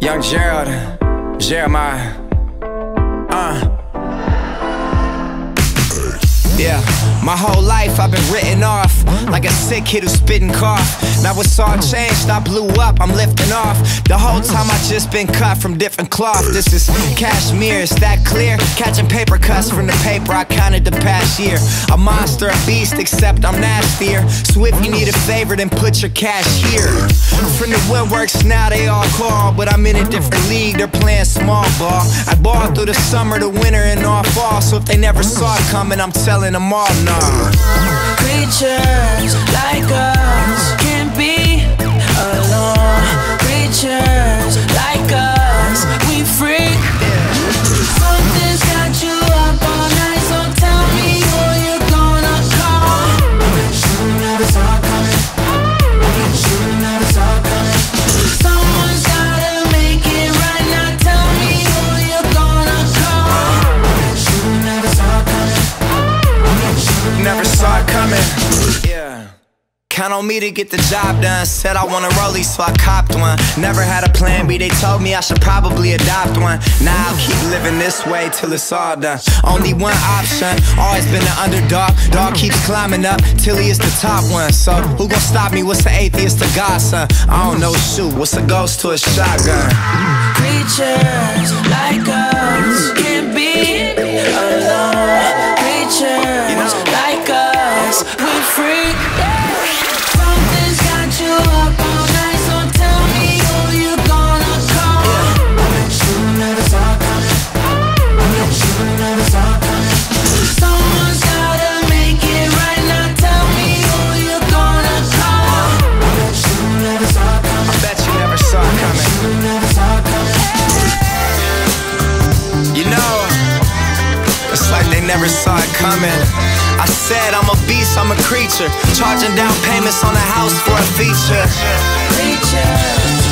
Young Gerald, Jeremih. Yeah, my whole life I've been written off like a sick kid who's spitting cough. Now it's all changed, I blew up, I'm lifting off. The whole time I just been cut from different cloth. This is cashmere, is that clear? Catching paper cuts from the paper I counted the past year. A monster, a beast, except I'm nastier. So if you need a favor, then put your cash here. From the woodworks, now they all call, but I'm in a different league, they're playing small ball. I ball through the summer, the winter, and all fall. So if they never saw it coming, I'm telling them all now. Creatures like Never saw it coming. Yeah. Count on me to get the job done. Said I want a rollie, so I copped one. Never had a plan B, they told me I should probably adopt one. Now I'll keep living this way till it's all done. Only one option, always been an underdog. Dog keeps climbing up till he is the top one. So who gon' stop me? What's the atheist to God, son? I don't know, shoot. What's a ghost to a shotgun? Creatures like us can't be never saw it coming. I said I'm a beast, I'm a creature. Charging down payments on a house for a feature. Creatures